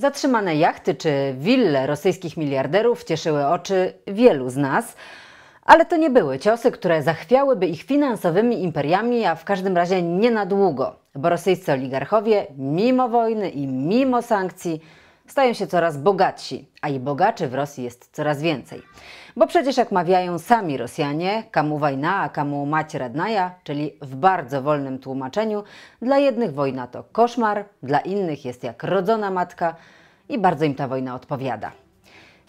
Zatrzymane jachty czy wille rosyjskich miliarderów cieszyły oczy wielu z nas, ale to nie były ciosy, które zachwiałyby ich finansowymi imperiami, a w każdym razie nie na długo, bo rosyjscy oligarchowie, mimo wojny i mimo sankcji, stają się coraz bogatsi, a i bogaczy w Rosji jest coraz więcej. Bo przecież jak mawiają sami Rosjanie, kamu wojna, a kamu mać radnaja, czyli w bardzo wolnym tłumaczeniu, dla jednych wojna to koszmar, dla innych jest jak rodzona matka i bardzo im ta wojna odpowiada.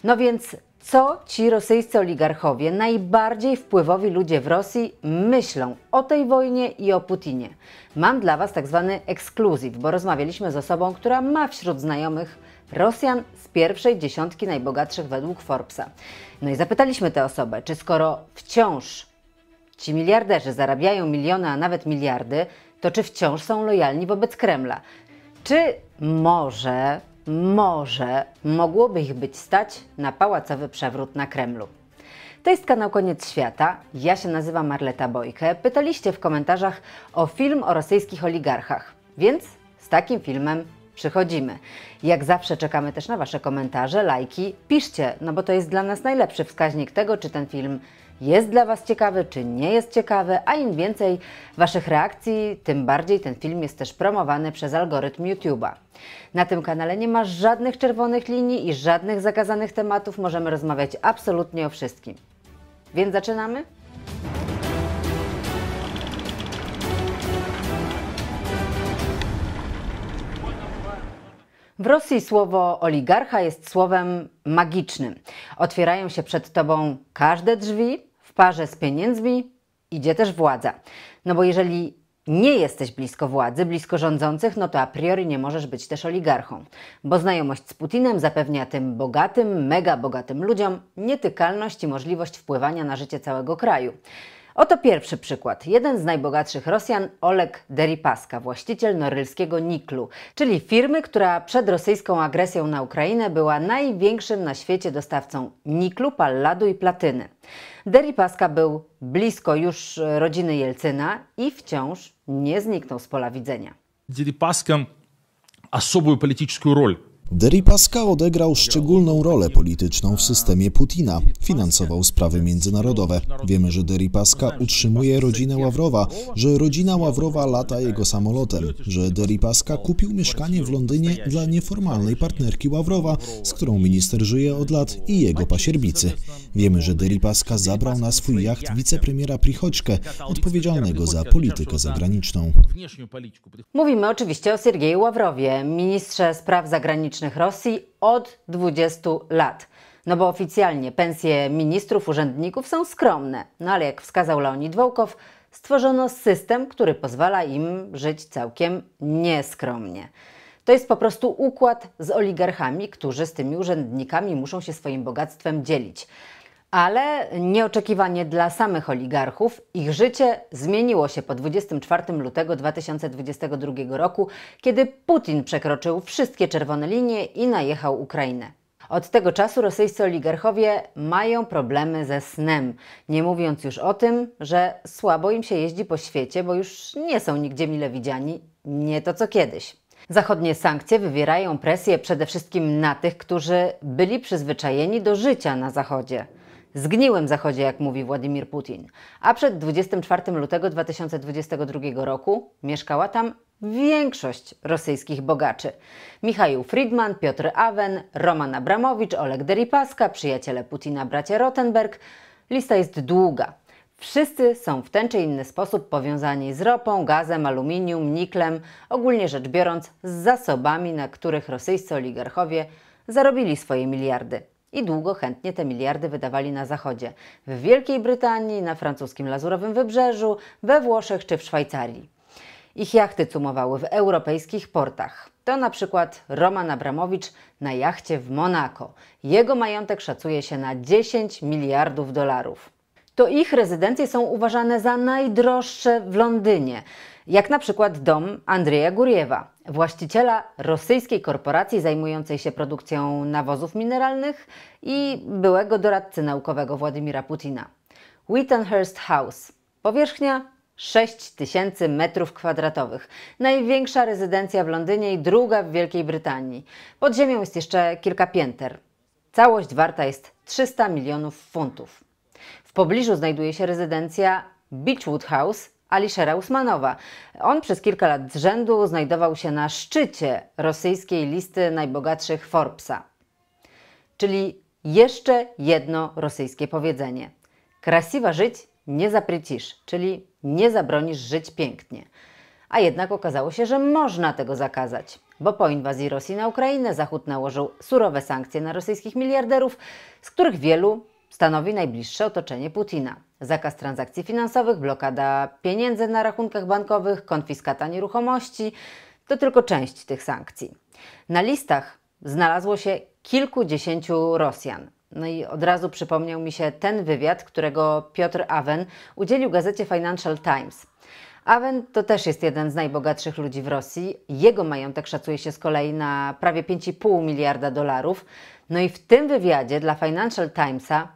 No więc co ci rosyjscy oligarchowie, najbardziej wpływowi ludzie w Rosji, myślą o tej wojnie i o Putinie? Mam dla Was tak zwany ekskluzyw, bo rozmawialiśmy z osobą, która ma wśród znajomych Rosjan z pierwszej dziesiątki najbogatszych według Forbesa. No i zapytaliśmy tę osobę, czy skoro wciąż ci miliarderzy zarabiają miliony, a nawet miliardy, to czy wciąż są lojalni wobec Kremla? Czy może, może mogłoby ich być stać na pałacowy przewrót na Kremlu? To jest kanał Koniec Świata. Ja się nazywam Marleta Bojkę. Pytaliście w komentarzach o film o rosyjskich oligarchach, więc z takim filmem przychodzimy. Jak zawsze czekamy też na Wasze komentarze, lajki. Piszcie, no bo to jest dla nas najlepszy wskaźnik tego, czy ten film jest dla Was ciekawy, czy nie jest ciekawy, a im więcej Waszych reakcji, tym bardziej ten film jest też promowany przez algorytm YouTube'a. Na tym kanale nie ma żadnych czerwonych linii i żadnych zakazanych tematów, możemy rozmawiać absolutnie o wszystkim. Więc zaczynamy? W Rosji słowo oligarcha jest słowem magicznym. Otwierają się przed tobą każde drzwi, w parze z pieniędzmi idzie też władza. No bo jeżeli nie jesteś blisko władzy, blisko rządzących, no to a priori nie możesz być też oligarchą. Bo znajomość z Putinem zapewnia tym bogatym, mega bogatym ludziom nietykalność i możliwość wpływania na życie całego kraju. Oto pierwszy przykład. Jeden z najbogatszych Rosjan, Oleg Deripaska, właściciel norylskiego Niklu, czyli firmy, która przed rosyjską agresją na Ukrainę była największym na świecie dostawcą niklu, palladu i platyny. Deripaska był blisko już rodziny Jelcyna i wciąż nie zniknął z pola widzenia. Deripaska особую политическую роль Deripaska odegrał szczególną rolę polityczną w systemie Putina. Finansował sprawy międzynarodowe. Wiemy, że Deripaska utrzymuje rodzinę Ławrowa, że rodzina Ławrowa lata jego samolotem, że Deripaska kupił mieszkanie w Londynie dla nieformalnej partnerki Ławrowa, z którą minister żyje od lat i jego pasierbicy. Wiemy, że Deripaska zabrał na swój jacht wicepremiera Prichoczkę, odpowiedzialnego za politykę zagraniczną. Mówimy oczywiście o Siergieju Ławrowie, ministrze spraw zagranicznych Rosji od 20 lat. No bo oficjalnie pensje ministrów, urzędników są skromne. No ale jak wskazał Leonid Wołkow, stworzono system, który pozwala im żyć całkiem nieskromnie. To jest po prostu układ z oligarchami, którzy z tymi urzędnikami muszą się swoim bogactwem dzielić. Ale nieoczekiwanie dla samych oligarchów, ich życie zmieniło się po 24 lutego 2022 roku, kiedy Putin przekroczył wszystkie czerwone linie i najechał Ukrainę. Od tego czasu rosyjscy oligarchowie mają problemy ze snem, nie mówiąc już o tym, że słabo im się jeździ po świecie, bo już nie są nigdzie mile widziani, nie to co kiedyś. Zachodnie sankcje wywierają presję przede wszystkim na tych, którzy byli przyzwyczajeni do życia na Zachodzie zgniłym Zachodzie, jak mówi Władimir Putin. A przed 24 lutego 2022 roku mieszkała tam większość rosyjskich bogaczy. Michał Friedman, Piotr Awen, Roman Abramowicz, Oleg Deripaska, przyjaciele Putina bracia Rottenberg. Lista jest długa. Wszyscy są w ten czy inny sposób powiązani z ropą, gazem, aluminium, niklem, ogólnie rzecz biorąc z zasobami, na których rosyjscy oligarchowie zarobili swoje miliardy i długo chętnie te miliardy wydawali na Zachodzie w Wielkiej Brytanii, na francuskim Lazurowym Wybrzeżu, we Włoszech czy w Szwajcarii. Ich jachty cumowały w europejskich portach. To na przykład Roman Abramowicz na jachcie w Monako. Jego majątek szacuje się na 10 miliardów dolarów. To ich rezydencje są uważane za najdroższe w Londynie jak na przykład dom Andrzeja Guriewa, właściciela rosyjskiej korporacji zajmującej się produkcją nawozów mineralnych i byłego doradcy naukowego Władimira Putina. Wittenhurst House. Powierzchnia 6 tysięcy metrów kwadratowych. Największa rezydencja w Londynie i druga w Wielkiej Brytanii. Pod ziemią jest jeszcze kilka pięter. Całość warta jest 300 milionów funtów. W pobliżu znajduje się rezydencja Beechwood House Alishera Usmanowa. On przez kilka lat z rzędu znajdował się na szczycie rosyjskiej listy najbogatszych Forbesa. Czyli jeszcze jedno rosyjskie powiedzenie. Krasiwa żyć nie zaprycisz, czyli nie zabronisz żyć pięknie. A jednak okazało się, że można tego zakazać, bo po inwazji Rosji na Ukrainę Zachód nałożył surowe sankcje na rosyjskich miliarderów, z których wielu stanowi najbliższe otoczenie Putina. Zakaz transakcji finansowych, blokada pieniędzy na rachunkach bankowych, konfiskata nieruchomości to tylko część tych sankcji. Na listach znalazło się kilkudziesięciu Rosjan. No i od razu przypomniał mi się ten wywiad, którego Piotr Awen udzielił gazecie Financial Times. Awen to też jest jeden z najbogatszych ludzi w Rosji. Jego majątek szacuje się z kolei na prawie 5,5 miliarda dolarów. No i w tym wywiadzie dla Financial Timesa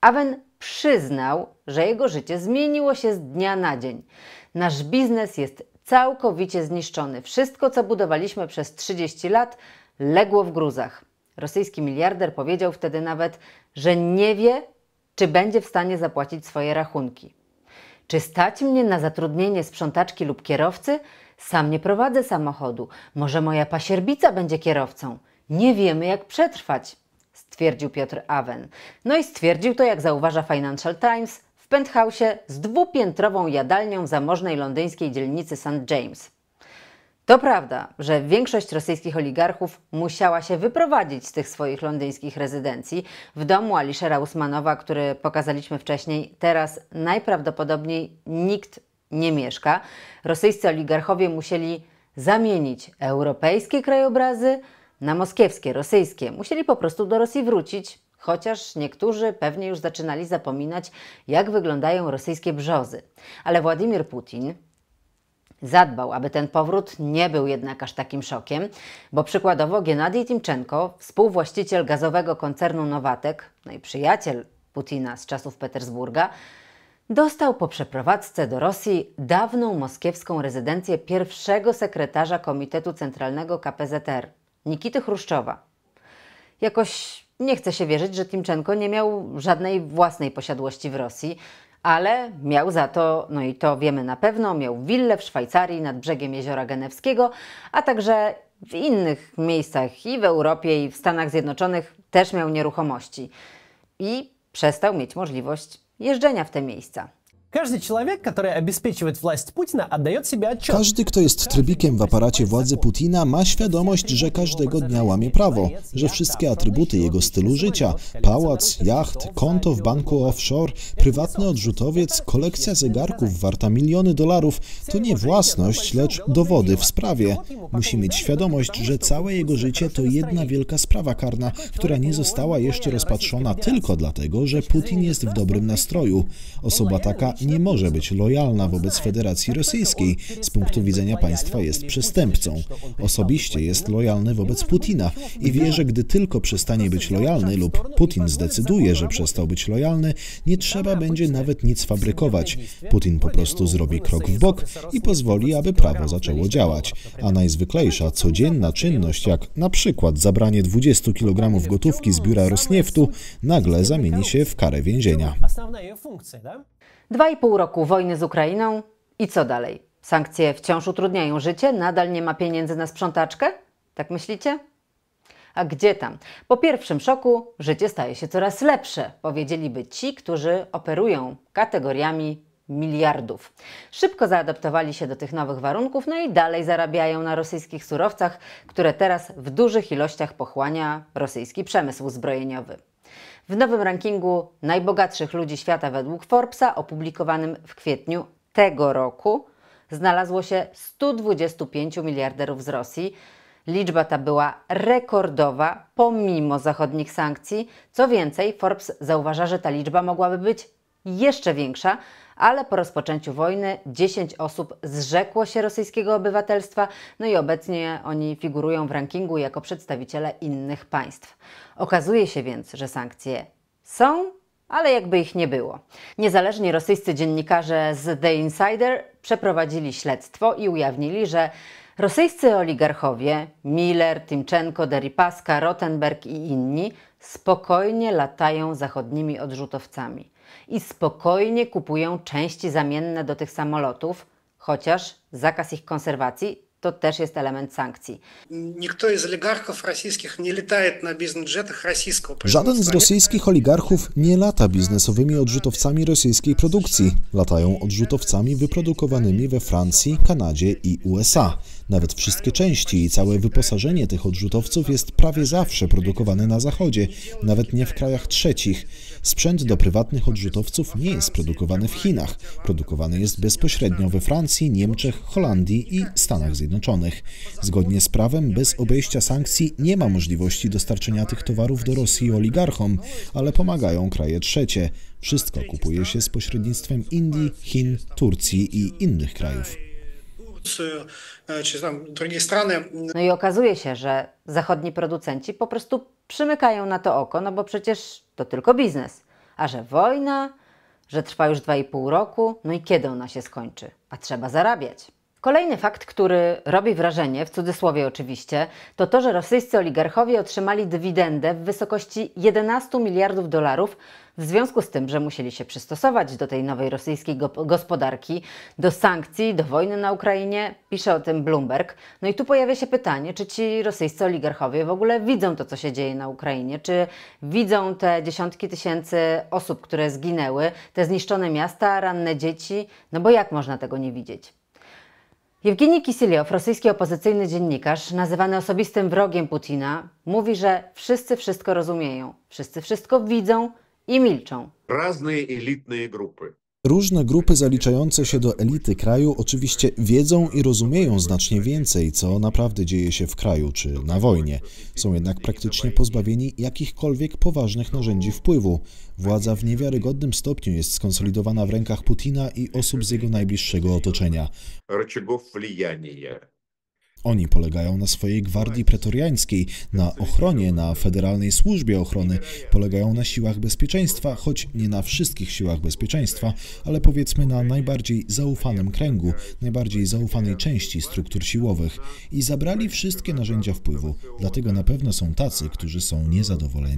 Awen przyznał, że jego życie zmieniło się z dnia na dzień. Nasz biznes jest całkowicie zniszczony. Wszystko, co budowaliśmy przez 30 lat, legło w gruzach. Rosyjski miliarder powiedział wtedy nawet, że nie wie, czy będzie w stanie zapłacić swoje rachunki. Czy stać mnie na zatrudnienie sprzątaczki lub kierowcy? Sam nie prowadzę samochodu. Może moja pasierbica będzie kierowcą? Nie wiemy, jak przetrwać, stwierdził Piotr Awen. No i stwierdził to, jak zauważa Financial Times, w penthouse z dwupiętrową jadalnią w zamożnej londyńskiej dzielnicy St. James. To prawda, że większość rosyjskich oligarchów musiała się wyprowadzić z tych swoich londyńskich rezydencji. W domu Alishera Usmanowa, który pokazaliśmy wcześniej, teraz najprawdopodobniej nikt nie mieszka. Rosyjscy oligarchowie musieli zamienić europejskie krajobrazy na moskiewskie, rosyjskie. Musieli po prostu do Rosji wrócić, chociaż niektórzy pewnie już zaczynali zapominać, jak wyglądają rosyjskie brzozy. Ale Władimir Putin zadbał, aby ten powrót nie był jednak aż takim szokiem, bo przykładowo Gennady Timczenko, współwłaściciel gazowego koncernu Nowatek, no i przyjaciel Putina z czasów Petersburga, dostał po przeprowadzce do Rosji dawną moskiewską rezydencję pierwszego sekretarza Komitetu Centralnego KPZR, Nikity Chruszczowa. Jakoś nie chce się wierzyć, że Timczenko nie miał żadnej własnej posiadłości w Rosji, ale miał za to, no i to wiemy na pewno, miał willę w Szwajcarii nad brzegiem Jeziora Genewskiego, a także w innych miejscach i w Europie, i w Stanach Zjednoczonych też miał nieruchomości. I przestał mieć możliwość jeżdżenia w te miejsca. Każdy człowiek, który обеспечивает власть Путина, отдает себе отчет. Każdy, kto jest trybikiem w aparacie władzy Putina, ma świadomość, że każdego dnia łamie prawo, że wszystkie atrybuty jego stylu życia pałac, jacht, konto w banku offshore, prywatny odrzutowiec, kolekcja zegarków warta miliony dolarów to nie własność, lecz dowody w sprawie. Musi mieć świadomość, że całe jego życie to jedna wielka sprawa karna, która nie została jeszcze rozpatrzona tylko dlatego, że Putin jest w dobrym nastroju. Osoba taka nie może być lojalna wobec Federacji Rosyjskiej. Z punktu widzenia państwa jest przestępcą. Osobiście jest lojalny wobec Putina i wie, że gdy tylko przestanie być lojalny lub Putin zdecyduje, że przestał być lojalny, nie trzeba będzie nawet nic fabrykować. Putin po prostu zrobi krok w bok i pozwoli, aby prawo zaczęło działać. A najzwyklejsza, codzienna czynność, jak na przykład zabranie 20 kg gotówki z biura Rosnieftu, nagle zamieni się w karę więzienia. Dwa i pół roku wojny z Ukrainą i co dalej? Sankcje wciąż utrudniają życie, nadal nie ma pieniędzy na sprzątaczkę? Tak myślicie? A gdzie tam? Po pierwszym szoku życie staje się coraz lepsze, powiedzieliby ci, którzy operują kategoriami miliardów. Szybko zaadaptowali się do tych nowych warunków, no i dalej zarabiają na rosyjskich surowcach, które teraz w dużych ilościach pochłania rosyjski przemysł zbrojeniowy. W nowym rankingu najbogatszych ludzi świata według Forbesa, opublikowanym w kwietniu tego roku, znalazło się 125 miliarderów z Rosji. Liczba ta była rekordowa pomimo zachodnich sankcji. Co więcej, Forbes zauważa, że ta liczba mogłaby być jeszcze większa, ale po rozpoczęciu wojny 10 osób zrzekło się rosyjskiego obywatelstwa, no i obecnie oni figurują w rankingu jako przedstawiciele innych państw. Okazuje się więc, że sankcje są ale jakby ich nie było. Niezależni rosyjscy dziennikarze z The Insider przeprowadzili śledztwo i ujawnili, że rosyjscy oligarchowie Miller, Timczenko, Deripaska, Rottenberg i inni spokojnie latają zachodnimi odrzutowcami i spokojnie kupują części zamienne do tych samolotów, chociaż zakaz ich konserwacji to też jest element sankcji. Żaden z rosyjskich oligarchów nie lata biznesowymi odrzutowcami rosyjskiej produkcji. Latają odrzutowcami wyprodukowanymi we Francji, Kanadzie i USA. Nawet wszystkie części i całe wyposażenie tych odrzutowców jest prawie zawsze produkowane na Zachodzie, nawet nie w krajach trzecich. Sprzęt do prywatnych odrzutowców nie jest produkowany w Chinach. Produkowany jest bezpośrednio we Francji, Niemczech, Holandii i Stanach Zjednoczonych. Zgodnie z prawem bez obejścia sankcji nie ma możliwości dostarczenia tych towarów do Rosji oligarchom, ale pomagają kraje trzecie. Wszystko kupuje się z pośrednictwem Indii, Chin, Turcji i innych krajów. Czy tam drugiej strony. No i okazuje się, że zachodni producenci po prostu przymykają na to oko, no bo przecież to tylko biznes. A że wojna, że trwa już 2,5 roku, no i kiedy ona się skończy? A trzeba zarabiać. Kolejny fakt, który robi wrażenie, w cudzysłowie oczywiście, to to, że rosyjscy oligarchowie otrzymali dywidendę w wysokości 11 miliardów dolarów w związku z tym, że musieli się przystosować do tej nowej rosyjskiej go- gospodarki, do sankcji, do wojny na Ukrainie. Pisze o tym Bloomberg. No i tu pojawia się pytanie, czy ci rosyjscy oligarchowie w ogóle widzą to, co się dzieje na Ukrainie? Czy widzą te dziesiątki tysięcy osób, które zginęły, te zniszczone miasta, ranne dzieci? No bo jak można tego nie widzieć? Jewgenij Kisiliow, rosyjski opozycyjny dziennikarz, nazywany osobistym wrogiem Putina, mówi, że wszyscy wszystko rozumieją, wszyscy wszystko widzą i milczą. Razne elitne grupy Różne grupy zaliczające się do elity kraju oczywiście wiedzą i rozumieją znacznie więcej, co naprawdę dzieje się w kraju czy na wojnie. Są jednak praktycznie pozbawieni jakichkolwiek poważnych narzędzi wpływu. Władza w niewiarygodnym stopniu jest skonsolidowana w rękach Putina i osób z jego najbliższego otoczenia. Oni polegają na swojej gwardii pretoriańskiej, na ochronie, na federalnej służbie ochrony, polegają na siłach bezpieczeństwa, choć nie na wszystkich siłach bezpieczeństwa, ale powiedzmy na najbardziej zaufanym kręgu, najbardziej zaufanej części struktur siłowych. I zabrali wszystkie narzędzia wpływu, dlatego na pewno są tacy, którzy są niezadowoleni.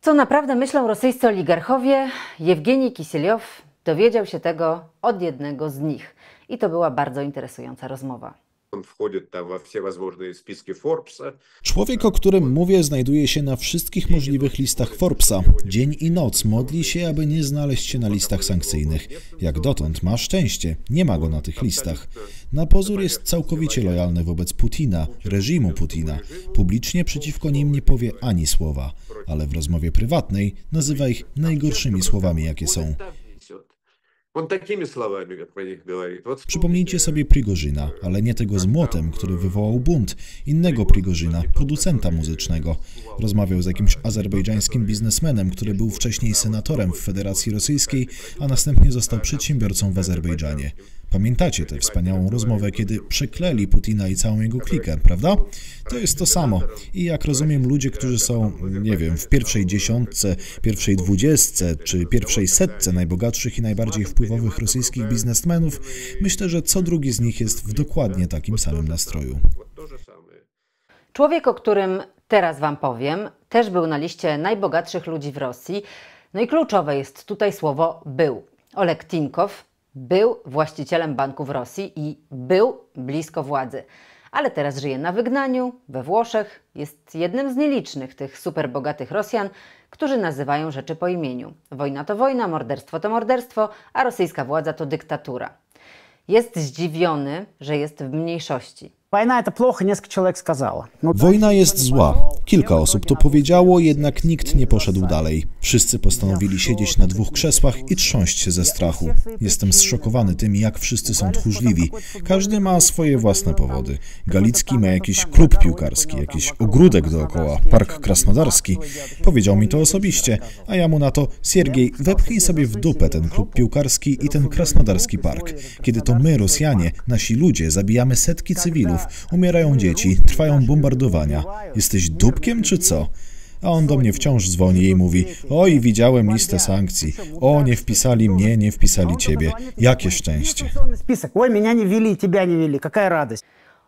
Co naprawdę myślą rosyjscy oligarchowie? Jewgenij Kisiliow, dowiedział się tego od jednego z nich. I to była bardzo interesująca rozmowa. он входит там во все возможные списки Форбса. Człowiek, o którym mówię, znajduje się na wszystkich możliwych listach Forbesa. Dzień i noc modli się, aby nie znaleźć się na listach sankcyjnych. Jak dotąd ma szczęście, nie ma go na tych listach. Na pozór jest całkowicie lojalny wobec Putina, reżimu Putina. Publicznie przeciwko nim nie powie ani słowa, ale w rozmowie prywatnej nazywa ich najgorszymi słowami, jakie są. On takimi słowami o nich mówi. Przypomnijcie sobie Prigorzyna, ale nie tego z młotem, który wywołał bunt, innego Prigorzyna, producenta muzycznego. Rozmawiał z jakimś azerbejdżańskim biznesmenem, który był wcześniej senatorem w Federacji Rosyjskiej, a następnie został przedsiębiorcą w Azerbejdżanie. Pamiętacie tę wspaniałą rozmowę, kiedy przekleli Putina i całą jego klikę, prawda? To jest to samo. I jak rozumiem, ludzie, którzy są, nie wiem, w pierwszej dziesiątce, pierwszej dwudziestce czy pierwszej setce najbogatszych i najbardziej wpływowych rosyjskich biznesmenów, myślę, że co drugi z nich jest w dokładnie takim samym nastroju. Człowiek, o którym teraz Wam powiem, też był na liście najbogatszych ludzi w Rosji. No i kluczowe jest tutaj słowo był. Oleg Tinkow, był właścicielem banku w Rosji i był blisko władzy. Ale teraz żyje na wygnaniu, we Włoszech. Jest jednym z nielicznych tych superbogatych Rosjan, którzy nazywają rzeczy po imieniu. Wojna to wojna, morderstwo to morderstwo, a rosyjska władza to dyktatura. Jest zdziwiony, że jest w mniejszości. Wojna jest zła. Kilka osób to powiedziało, jednak nikt nie poszedł dalej. Wszyscy postanowili siedzieć na dwóch krzesłach i trząść się ze strachu. Jestem zszokowany tym, jak wszyscy są tchórzliwi. Każdy ma swoje własne powody. Galicki ma jakiś klub piłkarski, jakiś ogródek dookoła, park krasnodarski. Powiedział mi to osobiście, a ja mu na to, Siergiej, wepchnij sobie w dupę ten klub piłkarski i ten krasnodarski park. Kiedy to my, Rosjanie, nasi ludzie, zabijamy setki cywilów, Umierają dzieci, trwają bombardowania. Jesteś dupkiem czy co? A on do mnie wciąż dzwoni i mówi: Oj, widziałem listę sankcji. O, nie wpisali mnie, nie wpisali ciebie. Jakie szczęście. Oj, mnie nie wili, ciebie nie wili. Jaka radość.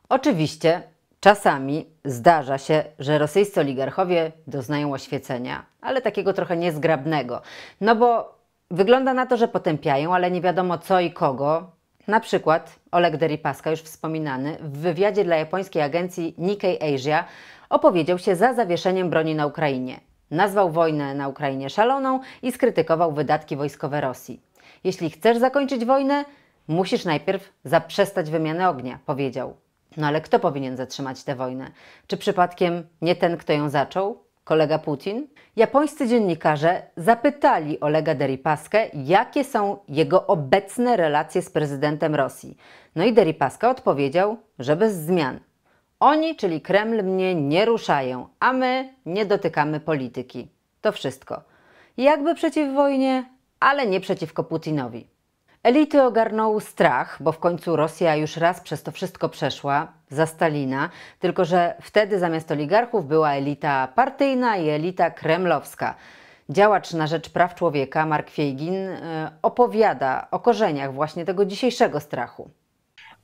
Oczywiście czasami zdarza się, że rosyjscy oligarchowie doznają oświecenia, ale takiego trochę niezgrabnego. No bo wygląda na to, że potępiają, ale nie wiadomo co i kogo. Na przykład Oleg Deripaska, już wspominany, w wywiadzie dla japońskiej agencji Nikkei Asia opowiedział się za zawieszeniem broni na Ukrainie. Nazwał wojnę na Ukrainie szaloną i skrytykował wydatki wojskowe Rosji. Jeśli chcesz zakończyć wojnę, musisz najpierw zaprzestać wymiany ognia, powiedział. No ale kto powinien zatrzymać tę wojnę? Czy przypadkiem nie ten, kto ją zaczął? Kolega Putin? Japońscy dziennikarze zapytali Olega Deripaskę, jakie są jego obecne relacje z prezydentem Rosji. No i Deripaska odpowiedział, że bez zmian. Oni, czyli Kreml, mnie nie ruszają, a my nie dotykamy polityki. To wszystko. Jakby przeciw wojnie, ale nie przeciwko Putinowi. Elity ogarnął strach, bo w końcu Rosja już raz przez to wszystko przeszła, za Stalina, tylko że wtedy zamiast oligarchów była elita partyjna i elita kremlowska. Działacz na rzecz praw człowieka Mark Feigin e, opowiada o korzeniach właśnie tego dzisiejszego strachu.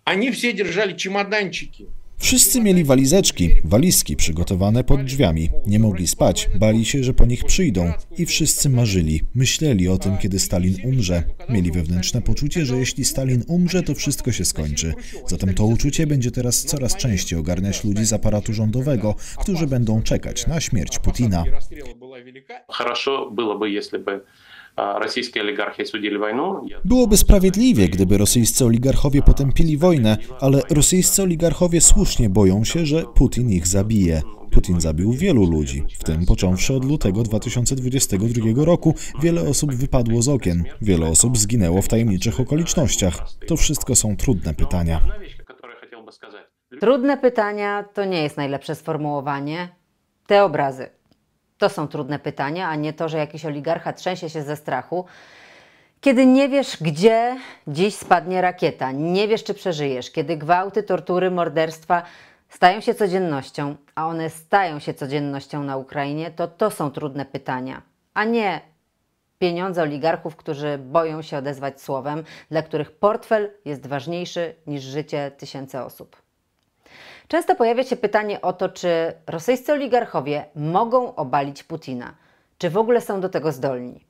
Они все держали чемоданчики. Wszyscy mieli walizeczki, walizki przygotowane pod drzwiami. Nie mogli spać, bali się, że po nich przyjdą. I wszyscy marzyli, myśleli o tym, kiedy Stalin umrze. Mieli wewnętrzne poczucie, że jeśli Stalin umrze, to wszystko się skończy. Zatem to uczucie będzie teraz coraz częściej ogarniać ludzi z aparatu rządowego, którzy będą czekać na śmierć Putina. Расстрела была велика. Хорошо было бы, если бы Byłoby sprawiedliwie, gdyby rosyjscy oligarchowie potępili wojnę, ale rosyjscy oligarchowie słusznie boją się, że Putin ich zabije. Putin zabił wielu ludzi, w tym począwszy od lutego 2022 roku wiele osób wypadło z okien, wiele osób zginęło w tajemniczych okolicznościach. To wszystko są trudne pytania. Trudne pytania to nie jest najlepsze sformułowanie. Te obrazy to są trudne pytania, a nie to, że jakiś oligarcha trzęsie się ze strachu. Kiedy nie wiesz, gdzie dziś spadnie rakieta, nie wiesz, czy przeżyjesz, kiedy gwałty, tortury, morderstwa stają się codziennością, a one stają się codziennością na Ukrainie, to to są trudne pytania, a nie pieniądze oligarchów, którzy boją się odezwać słowem, dla których portfel jest ważniejszy niż życie tysięcy osób. Często pojawia się pytanie o to, czy rosyjscy oligarchowie mogą obalić Putina. Czy w ogóle są do tego zdolni?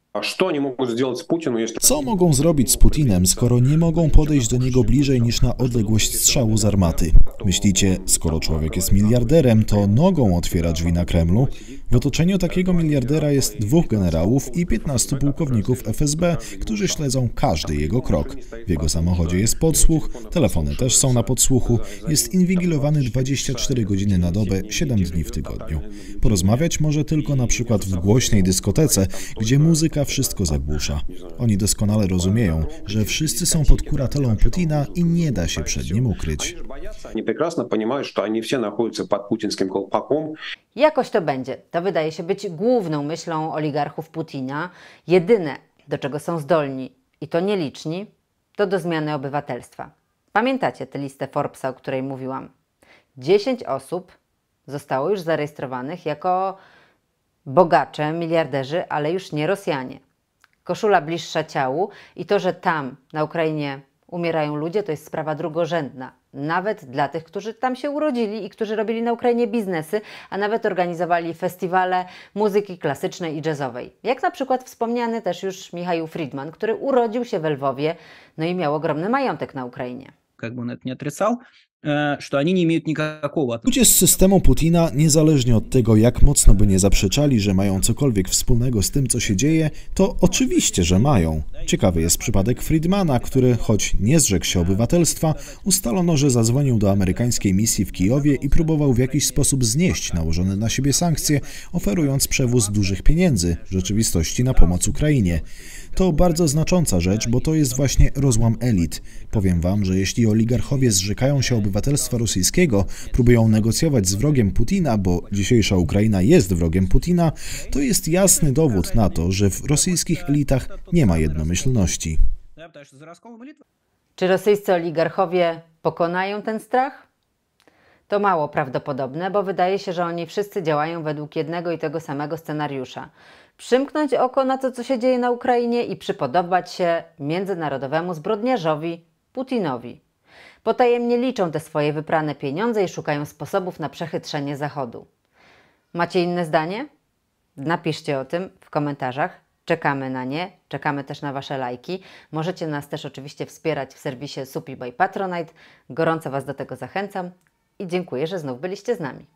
Co mogą zrobić z Putinem, skoro nie mogą podejść do niego bliżej niż na odległość strzału z armaty? Myślicie, skoro człowiek jest miliarderem, to nogą otwiera drzwi na Kremlu? W otoczeniu takiego miliardera jest dwóch generałów i 15 pułkowników FSB, którzy śledzą każdy jego krok. W jego samochodzie jest podsłuch, telefony też są na podsłuchu, jest inwigilowany 24 godziny na dobę, 7 dni w tygodniu. Porozmawiać może tylko na przykład w głośnej dyskotece, gdzie muzyka wszystko zagłusza. Oni doskonale rozumieją, że wszyscy są pod kuratelą Putina i nie da się przed nim ukryć. Они прекрасно понимают, что они все находятся под путинским колпаком, Jakoś to będzie. To wydaje się być główną myślą oligarchów Putina. Jedyne, do czego są zdolni, i to nieliczni, to do zmiany obywatelstwa. Pamiętacie tę listę Forbesa, o której mówiłam? 10 osób zostało już zarejestrowanych jako bogacze, miliarderzy, ale już nie Rosjanie. Koszula bliższa ciału i to, że tam na Ukrainie umierają ludzie, to jest sprawa drugorzędna. Nawet dla tych, którzy tam się urodzili i którzy robili na Ukrainie biznesy, a nawet organizowali festiwale muzyki klasycznej i jazzowej. Jak na przykład wspomniany też już Michał Friedman, który urodził się w Lwowie, no i miał ogromny majątek na Ukrainie. как бы он это не отрицал, э, что они не имеют никакого отношения. Ludzie z systemu Putina, niezależnie od tego, jak mocno by nie zaprzeczali, że mają cokolwiek wspólnego z tym, co się dzieje, to oczywiście, że mają. Ciekawy jest przypadek Friedmana, który, choć nie zrzekł się obywatelstwa, ustalono, że zadzwonił do amerykańskiej misji w Kijowie i próbował w jakiś sposób znieść nałożone na siebie sankcje, oferując przewóz dużych pieniędzy, w rzeczywistości na pomoc Ukrainie. To bardzo znacząca rzecz, bo to jest właśnie rozłam elit. Powiem wam, że jeśli oligarchowie zrzekają się obywatelstwa rosyjskiego, próbują negocjować z wrogiem Putina, bo dzisiejsza Ukraina jest wrogiem Putina, to jest jasny dowód na to, że w rosyjskich elitach nie ma jednomyślności. Czy rosyjscy oligarchowie pokonają ten strach? To mało prawdopodobne, bo wydaje się, że oni wszyscy działają według jednego i tego samego scenariusza. Przymknąć oko na to, co się dzieje na Ukrainie i przypodobać się międzynarodowemu zbrodniarzowi Putinowi. Potajemnie liczą te swoje wyprane pieniądze i szukają sposobów na przechytrzenie Zachodu. Macie inne zdanie? Napiszcie o tym w komentarzach. Czekamy na nie, czekamy też na Wasze lajki. Możecie nas też oczywiście wspierać w serwisie Supi by Patronite. Gorąco Was do tego zachęcam i dziękuję, że znów byliście z nami.